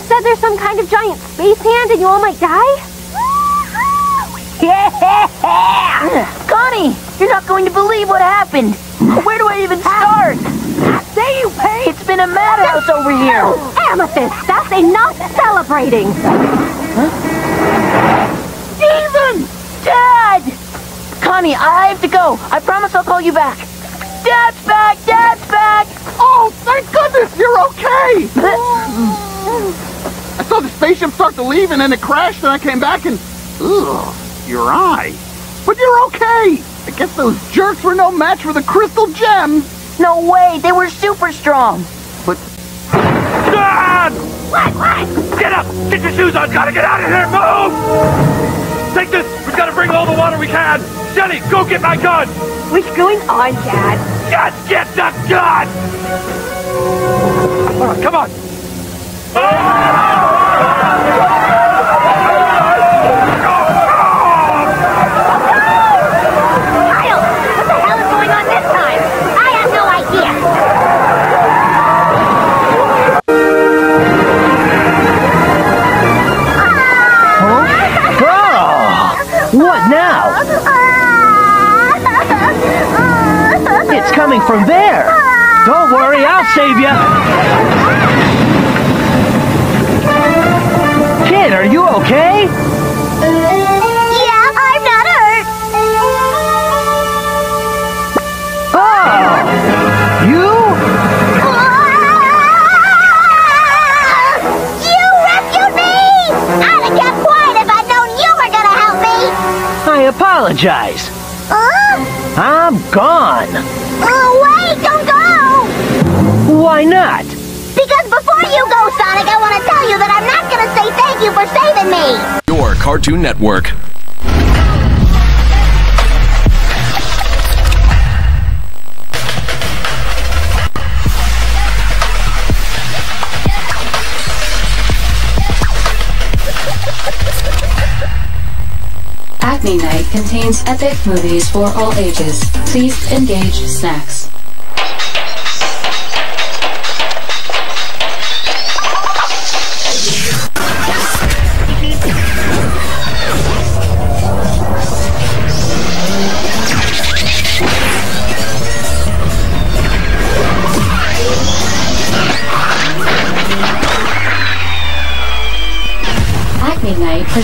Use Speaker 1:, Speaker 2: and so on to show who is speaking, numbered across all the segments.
Speaker 1: said there's some kind of giant space hand and you all might die?
Speaker 2: Yeah! Connie, you're not going to believe what happened. Where do I even start?
Speaker 1: Say you pay!
Speaker 2: It's been a madhouse over here.
Speaker 1: Amethyst, that's enough celebrating!
Speaker 2: Steven! Dad! Connie, I have to go. I promise I'll call you back. Dad's back! Dad's back!
Speaker 3: Oh, thank goodness you're okay! I saw the spaceship start to leave and then it crashed and I came back and... Ugh, your eye. But you're okay! I guess those jerks were no match for the crystal gems!
Speaker 2: No way, they were super strong.
Speaker 3: But...
Speaker 4: Dad! What? What? Get up! Get your shoes on! Gotta get out of here! Move! Take this! We've gotta bring all the water we can! Jenny, go get my gun!
Speaker 1: What's going on, Dad?
Speaker 4: Just get the gun! All right, come on!
Speaker 1: What
Speaker 5: now? It's coming from there. Don't worry, I'll save you. Okay?
Speaker 1: Yeah, I'm not hurt.
Speaker 5: Oh! You?
Speaker 1: You rescued me! I'd have kept quiet if I'd known you were gonna help me.
Speaker 5: I apologize.
Speaker 1: Uh,
Speaker 5: I'm gone.
Speaker 1: uh, wait, don't go!
Speaker 5: Why not?
Speaker 1: Because before you go, Sonic, I want to tell you that I'm not gonna say thank you for saving
Speaker 6: Your Cartoon Network.
Speaker 7: Acme Night contains epic movies for all ages. Please engage snacks.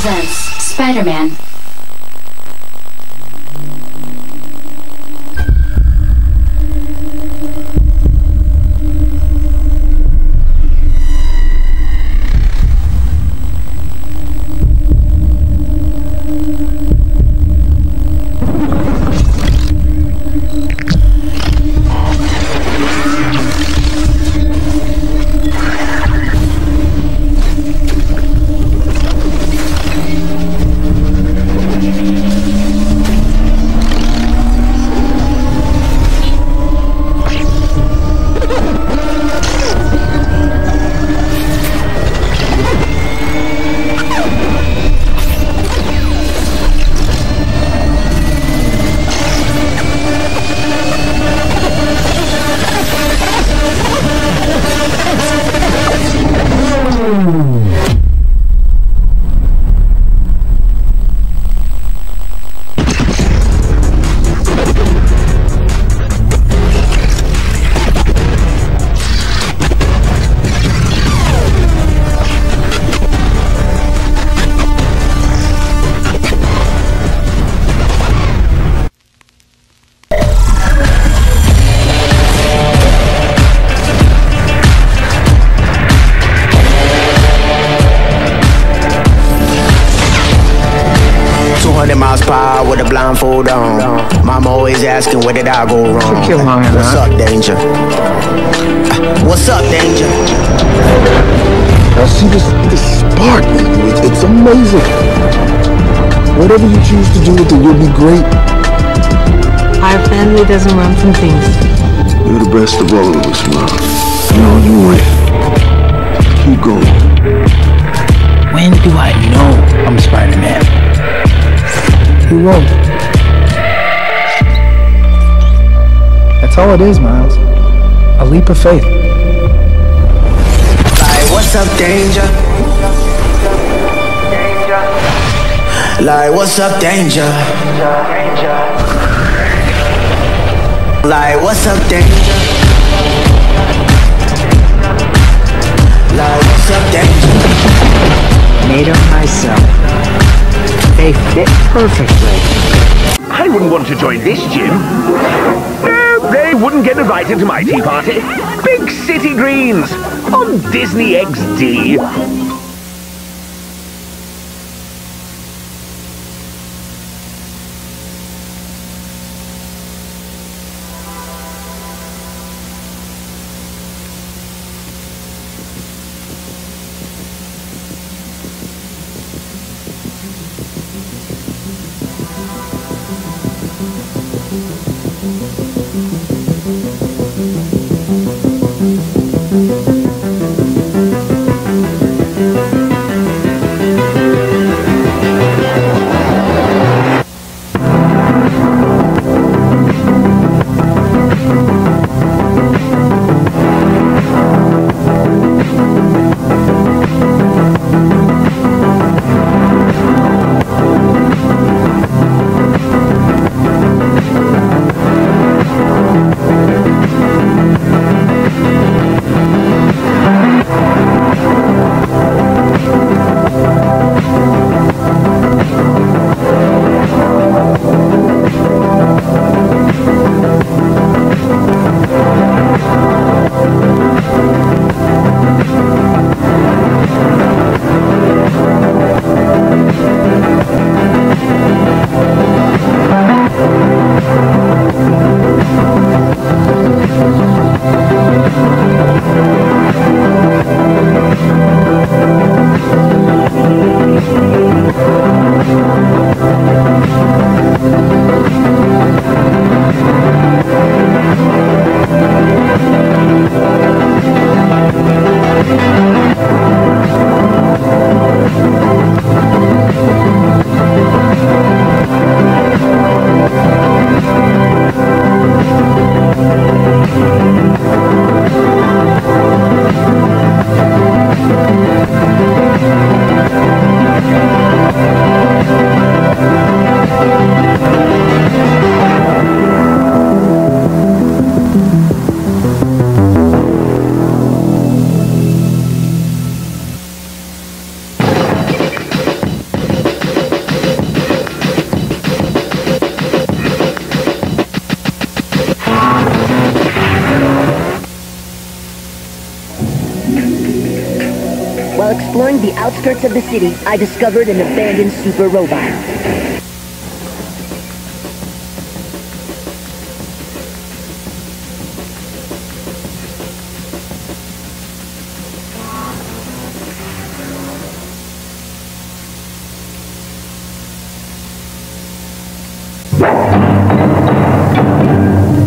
Speaker 7: Presents Spider-Man.
Speaker 8: Where did I go wrong.
Speaker 5: Took you long
Speaker 8: What's up, danger? Uh, What's up, danger?
Speaker 9: Now see this, this spark in. It's, it's amazing. Whatever you choose to do with it, you'll be great.
Speaker 10: Our family doesn't run from things.
Speaker 9: You're the best of all of us, Mom. You're on your way. Keep going.
Speaker 5: When do I know I'm Spider-Man?
Speaker 11: You won't. That's all it is, Miles. A leap of faith.
Speaker 8: Like, what's what's up, danger? Like, what's up, danger? Like, what's up, danger? Like, what's up, danger?
Speaker 11: Made them myself. They fit perfectly.
Speaker 12: I wouldn't want to join this gym. Wouldn't get invited to my tea party. Big City Greens on Disney XD.
Speaker 13: The outskirts of the city, I discovered an abandoned super robot.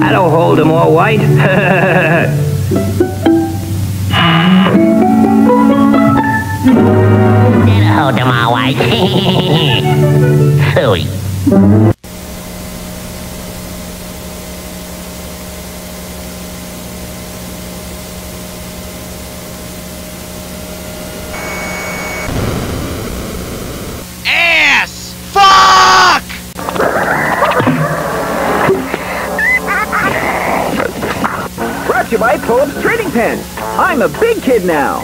Speaker 11: That'll hold them all white.
Speaker 14: White. Silly.
Speaker 15: Ass! Fuck!
Speaker 12: By Phillips Trading Pen. I'm a big kid now.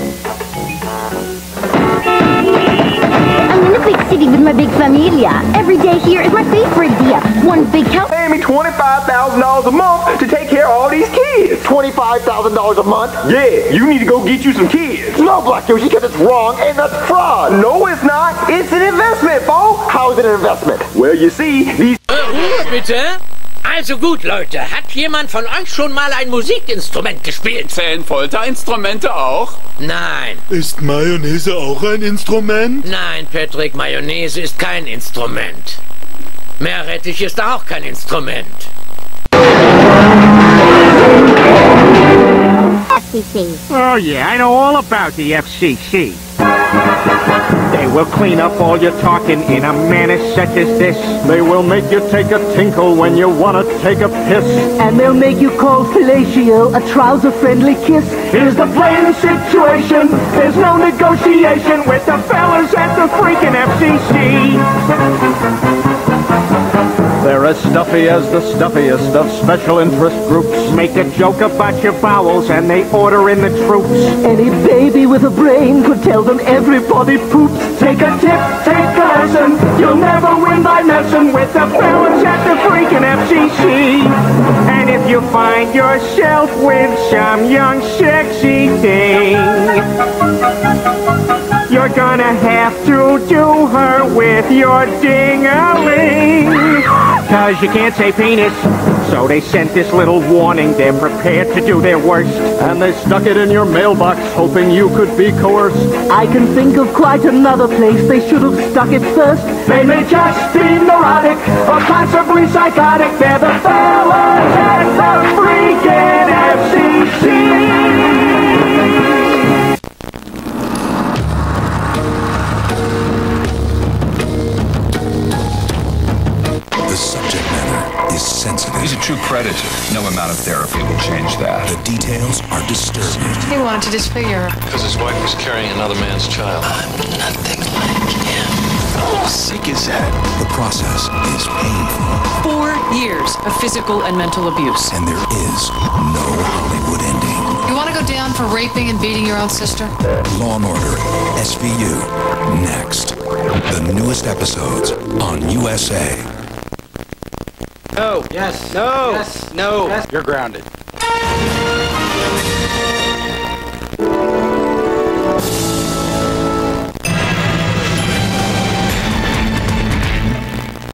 Speaker 16: I'm in a big city with my big familia. Every day here is my favorite dia. One big house.
Speaker 17: Pay me $25,000 a month to take care of all these kids. $25,000 a month? Yeah, you need to go get you some kids. No, Black Yoshi, because it's wrong and that's fraud. No, it's not. It's an investment, folks. How is it an investment? Well, you see, these...
Speaker 18: Ruhe bitte! Also gut, Leute, hat jemand von euch schon mal ein Musikinstrument gespielt?
Speaker 19: Zählen Folterinstrumente auch?
Speaker 18: Nein.
Speaker 20: Ist Mayonnaise auch ein Instrument?
Speaker 18: Nein, Patrick, Mayonnaise ist kein Instrument. Meerrettich ist auch kein Instrument.
Speaker 16: FCC.
Speaker 3: Oh, yeah, I know all about the FCC.
Speaker 12: They
Speaker 3: will clean up all your talking in a manner such as this.
Speaker 21: They will make you take a tinkle when you want to take a piss.
Speaker 22: And they'll make you call fellatio a trouser-friendly kiss.
Speaker 3: Here's the plain situation. There's no negotiation with the fellas at the freaking FCC.
Speaker 21: They're as stuffy as the stuffiest of special interest groups.
Speaker 3: Make a joke about your bowels and they order in the troops.
Speaker 22: Any baby with a brain could tell them everybody poops.
Speaker 3: Take a tip, take a lesson. You'll never win by messing with the fellas at the freaking FCC. And if you find yourself with some young sexy thing, you're gonna have to do her with your ding-a-ling. Cause you can't say penis. So they sent this little warning. They're prepared to do their worst.
Speaker 21: And they stuck it in your mailbox, hoping you could be coerced.
Speaker 22: I can think of quite another place they should have stuck it first.
Speaker 3: They may just be neurotic or possibly psychotic. They're the fellas at the freaking FCC.
Speaker 23: True predator. No amount of therapy will change that.
Speaker 24: The details are disturbing.
Speaker 25: He wanted to disfigure her.
Speaker 15: Because his wife was carrying another man's child.
Speaker 10: I'm nothing like him.
Speaker 24: How sick is that? The process is painful.
Speaker 25: Four years of physical and mental abuse.
Speaker 24: And there is no Hollywood ending.
Speaker 25: You want to go down for raping and beating your own sister?
Speaker 24: Law and Order, SVU, next. The newest episodes on USA.
Speaker 26: No. Yes. No. Yes. No. Yes. You're grounded.